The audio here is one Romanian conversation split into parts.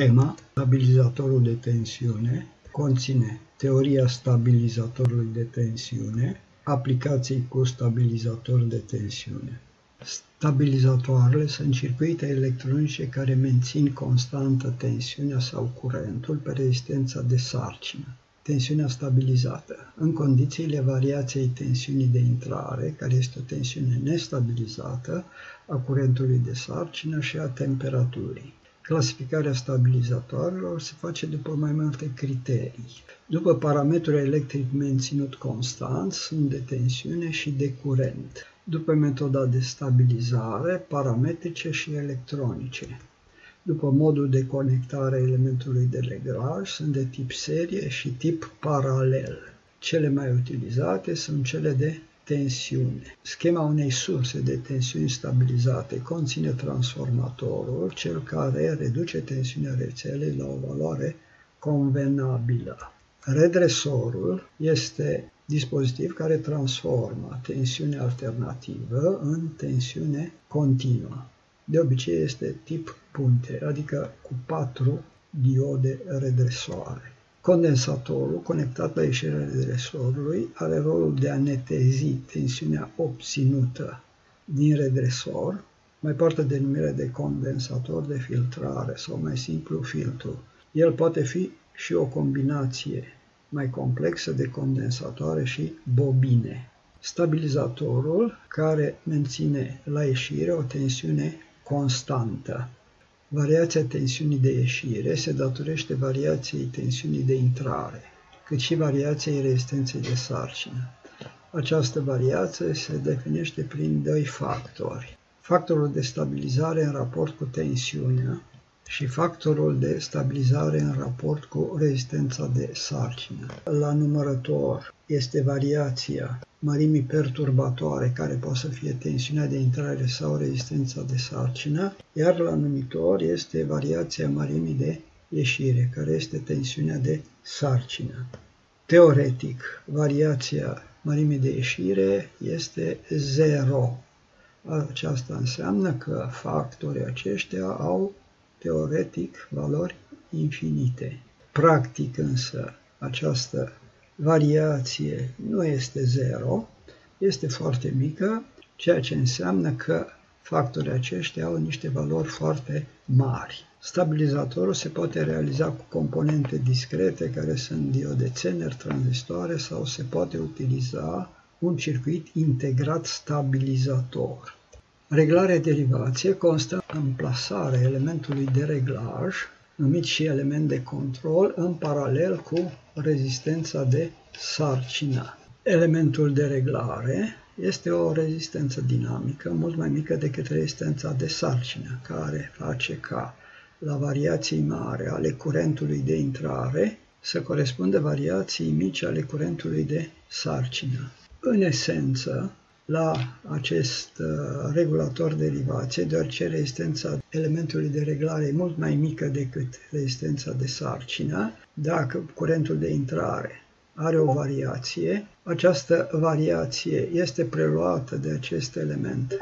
Tema, stabilizatorul de tensiune, conține teoria stabilizatorului de tensiune, aplicații cu stabilizator de tensiune. Stabilizatoarele sunt circuite electronice care mențin constantă tensiunea sau curentul pe rezistența de sarcină. Tensiunea stabilizată. În condițiile variației tensiunii de intrare, care este o tensiune nestabilizată, a curentului de sarcină și a temperaturii. Clasificarea stabilizatoarelor se face după mai multe criterii. După parametrul electric menținut constant, sunt de tensiune și de curent. După metoda de stabilizare, parametrice și electronice. După modul de conectare a elementului de reglaj, sunt de tip serie și tip paralel. Cele mai utilizate sunt cele de tensiune. Schema unei surse de tensiuni stabilizate conține transformatorul, cel care reduce tensiunea rețelei la o valoare convenabilă. Redresorul este dispozitiv care transformă tensiune alternativă în tensiune continuă. De obicei este tip punte, adică cu patru diode redresoare. Condensatorul, conectat la ieșirea redresorului, are rolul de a netezi tensiunea obținută din redresor, mai poartă denumirea de condensator de filtrare sau mai simplu filtru. El poate fi și o combinație mai complexă de condensatoare și bobine. Stabilizatorul care menține la ieșire o tensiune constantă. Variația tensiunii de ieșire se datorește variației tensiunii de intrare, cât și variației rezistenței de sarcină. Această variație se definește prin doi factori. Factorul de stabilizare în raport cu tensiunea și factorul de stabilizare în raport cu rezistența de sarcină. La numărător este variația mărimii perturbatoare, care poate să fie tensiunea de intrare sau rezistența de sarcină, iar la numitor este variația mărimii de ieșire, care este tensiunea de sarcină. Teoretic, variația mărimii de ieșire este 0. Aceasta înseamnă că factorii aceștia au teoretic valori infinite. Practic însă, această variație nu este zero, este foarte mică, ceea ce înseamnă că factorii aceștia au niște valori foarte mari. Stabilizatorul se poate realiza cu componente discrete care sunt diode Zener, tranzistoare sau se poate utiliza un circuit integrat stabilizator. Reglarea derivație constă în plasarea elementului de reglaj numit și element de control, în paralel cu rezistența de sarcină. Elementul de reglare este o rezistență dinamică mult mai mică decât rezistența de sarcină, care face ca la variații mari ale curentului de intrare să corespundă variații mici ale curentului de sarcină. În esență, la acest uh, regulator derivație, deoarece rezistența elementului de reglare e mult mai mică decât rezistența de sarcină. Dacă curentul de intrare are o variație, această variație este preluată de acest element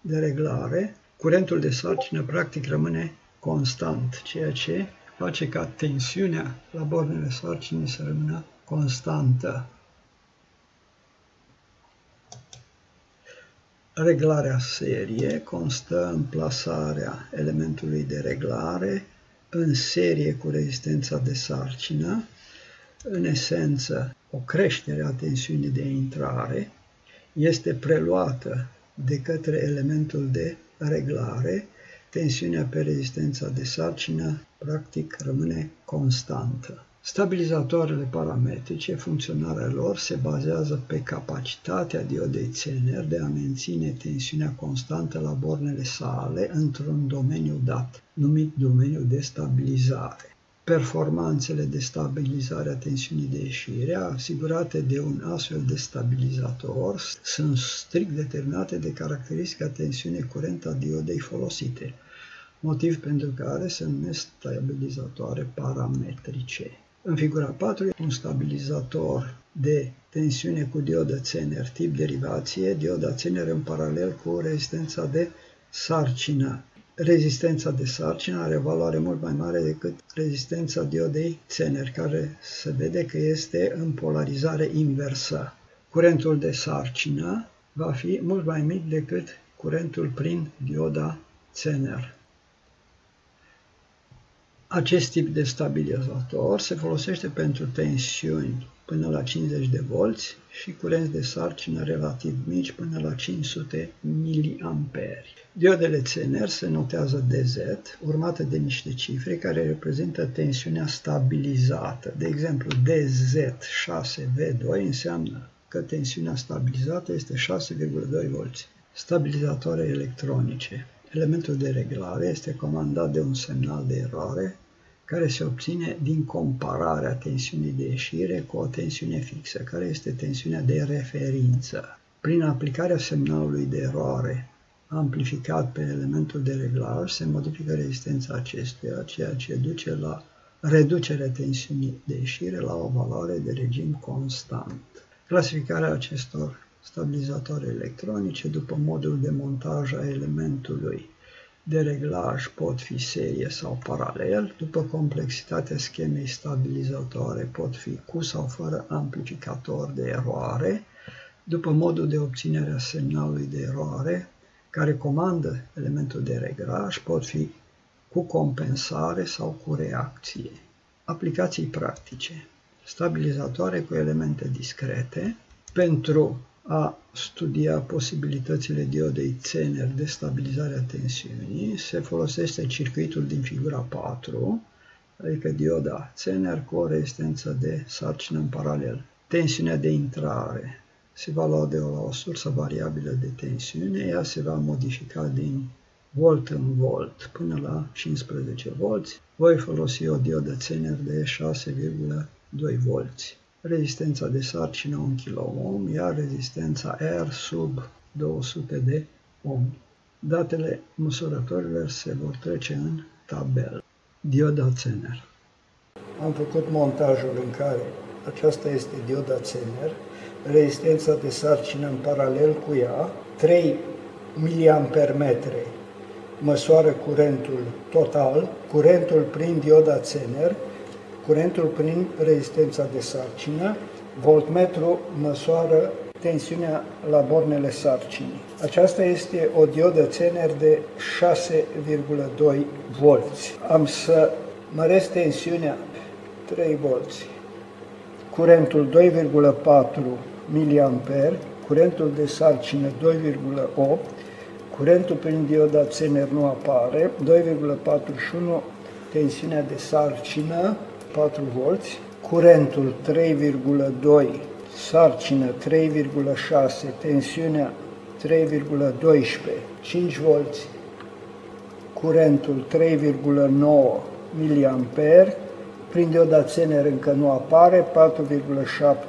de reglare, curentul de sarcină practic rămâne constant, ceea ce face ca tensiunea la bornele sarcinii să rămână constantă. Reglarea serie constă în plasarea elementului de reglare în serie cu rezistența de sarcină, în esență o creștere a tensiunii de intrare, este preluată de către elementul de reglare, tensiunea pe rezistența de sarcină practic rămâne constantă. Stabilizatoarele parametrice, funcționarea lor se bazează pe capacitatea diodei Zener de a menține tensiunea constantă la bornele sale într-un domeniu dat, numit domeniu de stabilizare. Performanțele de stabilizare a tensiunii de ieșire, asigurate de un astfel de stabilizator, sunt strict determinate de caracteristica tensiune curentă a diodei folosite, motiv pentru care sunt numesc stabilizatoare parametrice. În figura 4, un stabilizator de tensiune cu diodă Zener tip derivație, dioda Zener în paralel cu rezistența de sarcină. rezistența de sarcină are valoare mult mai mare decât rezistența diodei Zener, care se vede că este în polarizare inversă. Curentul de sarcină va fi mult mai mic decât curentul prin dioda Zener. Acest tip de stabilizator se folosește pentru tensiuni până la 50 de volți și curenți de sarcină relativ mici până la 500 mA. Diodele Zener se notează DZ, urmate de niște cifre care reprezintă tensiunea stabilizată. De exemplu, DZ6V2 înseamnă că tensiunea stabilizată este 6,2 volți. Stabilizatoare electronice. Elementul de reglare este comandat de un semnal de eroare care se obține din compararea tensiunii de ieșire cu o tensiune fixă, care este tensiunea de referință. Prin aplicarea semnalului de eroare amplificat pe elementul de reglaj, se modifică rezistența acestuia, ceea ce duce la reducerea tensiunii de ieșire la o valoare de regim constant. Clasificarea acestor stabilizatori electronice după modul de montaj a elementului de reglaj pot fi serie sau paralel, după complexitatea schemei stabilizatoare pot fi cu sau fără amplificator de eroare, după modul de obținere a semnalului de eroare, care comandă elementul de reglaj, pot fi cu compensare sau cu reacție. Aplicații practice. Stabilizatoare cu elemente discrete pentru a studia posibilitățile diodei Zener de stabilizare a tensiunii, se folosește circuitul din figura 4, adică dioda Zener cu o rezistență de sarcină în paralel. Tensiunea de intrare se va lua de la o sursă variabilă de tensiune, ea se va modifica din volt în volt până la 15 volți. Voi folosi o diodă Zener de 6,2 volți rezistența de sarcină 1 kΩ, iar rezistența R sub 200 de ohm. Datele măsurătorilor se vor trece în tabel. Dioda Zener. Am făcut montajul în care aceasta este dioda Zener, rezistența de sarcină în paralel cu ea, 3 mA măsoară curentul total, curentul prin dioda Zener, Curentul prin rezistența de sarcină, voltmetru măsoară tensiunea la bornele sarcinii. Aceasta este o diodă Zener de 6,2 volți. Am să măresc tensiunea 3 volți. Curentul 2,4 mA, curentul de sarcină 2,8, curentul prin dioda Zener nu apare, 2,41 tensiunea de sarcină, 4 volți, curentul 3,2, sarcină 3,6, tensiunea 3,12, 5 volți, curentul 3,9 mA, prin dioda Zener încă nu apare,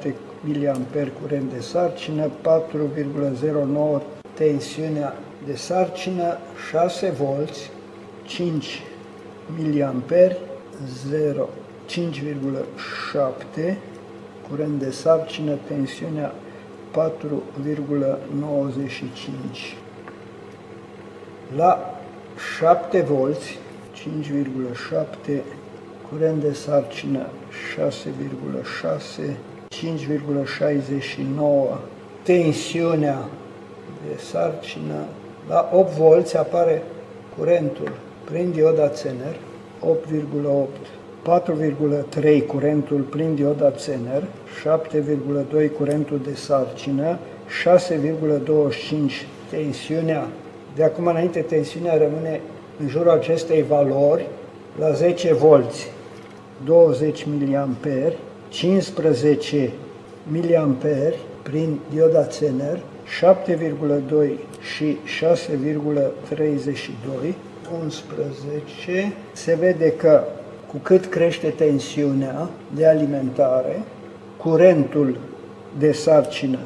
4,7 mA curent de sarcină, 4,09 tensiunea de sarcină, 6 volți, 5 mA, 0 5,7, curent de sarcină, tensiunea 4,95. La 7 volți, 5,7, curent de sarcină 6,6, 5,69, tensiunea de sarcină, la 8 volți apare curentul prin dioda Zener, 8,8 4,3 curentul prin dioda Zener, 7,2 curentul de sarcină, 6,25 tensiunea. De acum înainte tensiunea rămâne în jurul acestei valori la 10 volți, 20 mA, 15 mA prin dioda Zener, 7,2 și 6,32, 11, se vede că cu cât crește tensiunea de alimentare, curentul de sarcină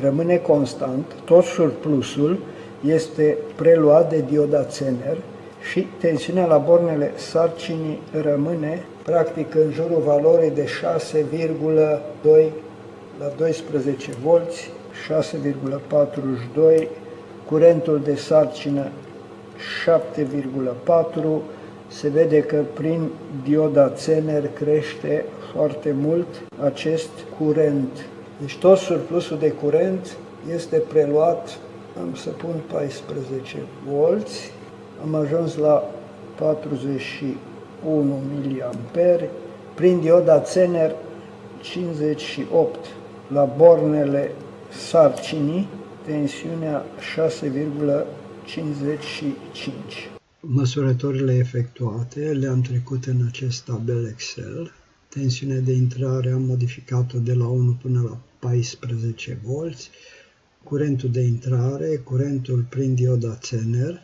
rămâne constant, tot surplusul este preluat de dioda Zener și tensiunea la bornele sarcinii rămâne practic în jurul valorii de 6,2 la 12 volți, 6,42, curentul de sarcină 7,4 se vede că prin dioda Zener crește foarte mult acest curent. Deci tot surplusul de curent este preluat, am să pun 14 volți, am ajuns la 41 mA, prin dioda Zener 58 la bornele sarcinii, tensiunea 6,55. Măsurătorile efectuate le-am trecut în acest tabel Excel. Tensiunea de intrare am modificat-o de la 1 până la 14 volți, curentul de intrare, curentul prin dioda Zener,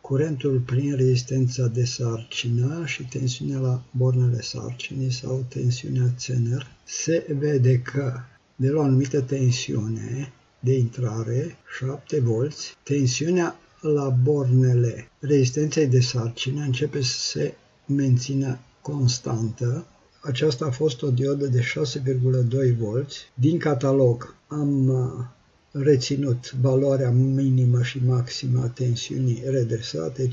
curentul prin rezistența de sarcină și tensiunea la bornele sarcinii sau tensiunea Zener. Se vede că de la o anumită tensiune de intrare, 7 volți, tensiunea la bornele rezistenței de sarcină începe să se mențină constantă. Aceasta a fost o diodă de 6,2 volți. Din catalog am uh, reținut valoarea minimă și maximă a tensiunii redresate 5,8,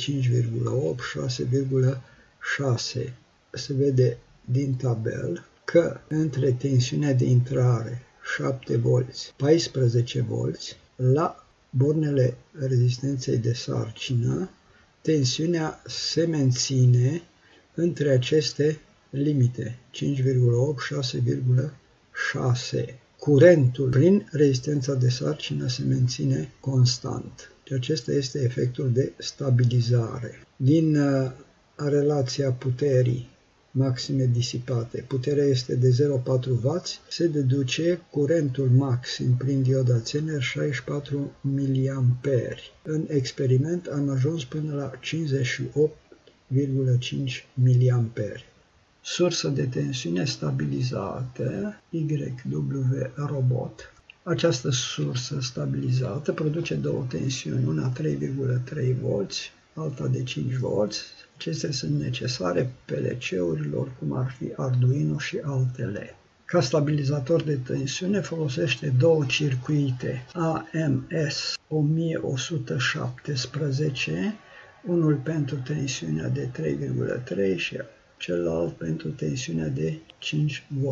6,6. Se vede din tabel că între tensiunea de intrare 7 volți, 14 volți, la bornele rezistenței de sarcină, tensiunea se menține între aceste limite, 5,8, 6,6. Curentul prin rezistența de sarcină se menține constant. Și acesta este efectul de stabilizare. Din uh, relația puterii maxime disipate. Puterea este de 0,4 W. Se deduce curentul maxim prin dioda Zener 64 mA. În experiment am ajuns până la 58,5 mA. Sursă de tensiune stabilizată YW robot. Această sursă stabilizată produce două tensiuni, una 3,3 V, alta de 5 V, Acestea sunt necesare PLC-urilor, cum ar fi Arduino și altele. Ca stabilizator de tensiune folosește două circuite AMS 1117, unul pentru tensiunea de 3,3 și celălalt pentru tensiunea de 5 V.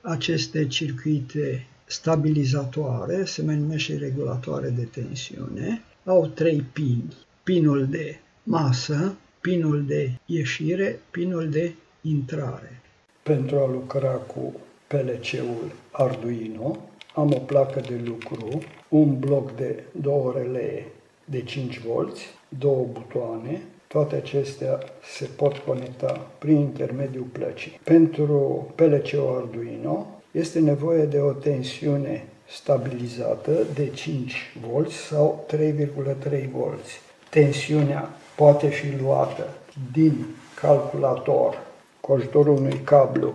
Aceste circuite stabilizatoare, se mai numește regulatoare de tensiune, au trei pini. Pinul de masă, pinul de ieșire, pinul de intrare. Pentru a lucra cu PLC-ul Arduino, am o placă de lucru, un bloc de două relee de 5 volți, două butoane, toate acestea se pot conecta prin intermediul plăcii. Pentru PLC-ul Arduino este nevoie de o tensiune stabilizată de 5 volți sau 3,3 volți. Tensiunea poate fi luată din calculator cu ajutorul unui cablu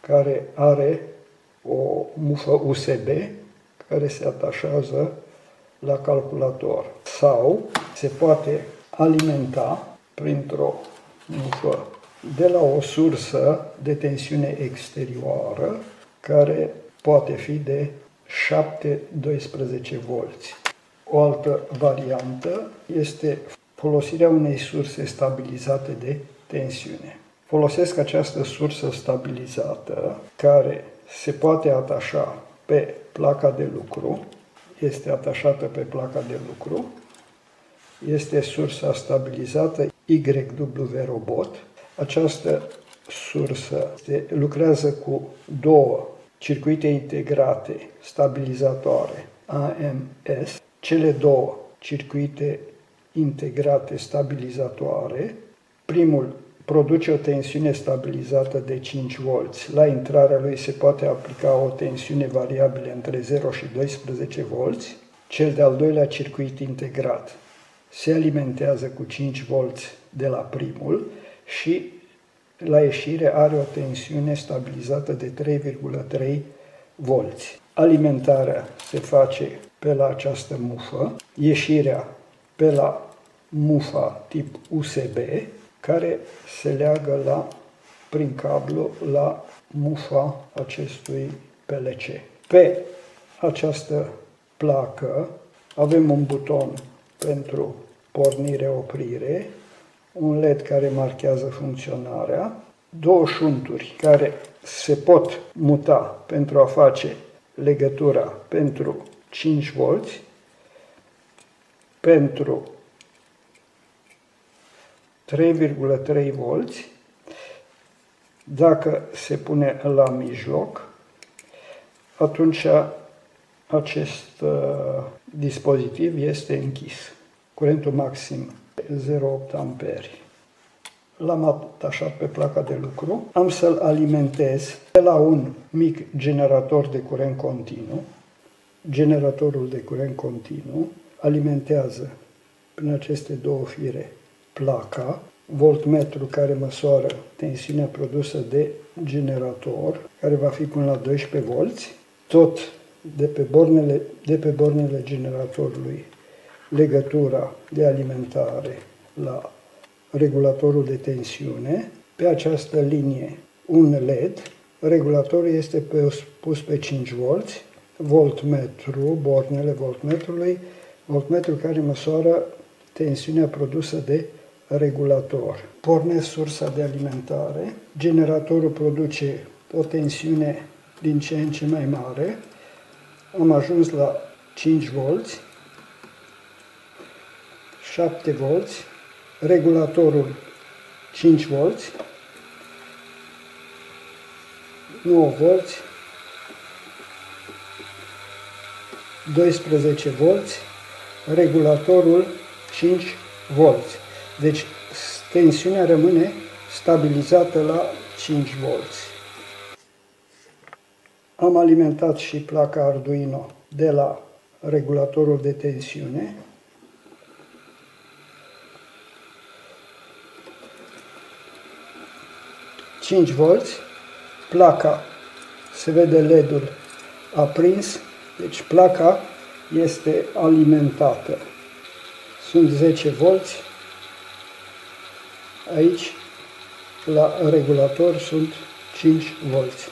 care are o mufă USB care se atașează la calculator sau se poate alimenta printr-o mufă de la o sursă de tensiune exterioară care poate fi de 7-12 volți. O altă variantă este folosirea unei surse stabilizate de tensiune. Folosesc această sursă stabilizată care se poate atașa pe placa de lucru, este atașată pe placa de lucru, este sursa stabilizată YW Robot. Această sursă se lucrează cu două circuite integrate stabilizatoare AMS. Cele două circuite integrate stabilizatoare. Primul produce o tensiune stabilizată de 5 volți. La intrarea lui se poate aplica o tensiune variabilă între 0 și 12 volți. Cel de-al doilea circuit integrat se alimentează cu 5 volți de la primul și la ieșire are o tensiune stabilizată de 3,3 volți. Alimentarea se face pe la această mufă, ieșirea pe la mufa tip USB care se leagă la, prin cablu la mufa acestui PLC. Pe această placă avem un buton pentru pornire-oprire, un LED care marchează funcționarea, două șunturi care se pot muta pentru a face legătura pentru 5 volți, pentru 3,3 volți, dacă se pune la mijloc, atunci acest uh, dispozitiv este închis. Curentul maxim 0,8 amperi. L-am atașat pe placa de lucru. Am să-l alimentez de la un mic generator de curent continuu. Generatorul de curent continuu alimentează prin aceste două fire placa, voltmetru care măsoară tensiunea produsă de generator, care va fi până la 12 volți, tot de pe bornele, de pe bornele generatorului legătura de alimentare la regulatorul de tensiune. Pe această linie un LED, regulatorul este pus pe 5 volți, voltmetru, bornele voltmetrului, voltmetru care măsoară tensiunea produsă de regulator. Pornesc sursa de alimentare, generatorul produce o tensiune din ce în ce mai mare, am ajuns la 5 volți, 7 volți, regulatorul 5 volți, 9 volți, 12 volți, regulatorul 5 volți. Deci tensiunea rămâne stabilizată la 5 volți. Am alimentat și placa Arduino de la regulatorul de tensiune. Cinci volți, placa, se vede LED-ul aprins, deci placa este alimentată. Sunt 10 volți, aici la regulator sunt 5 volți.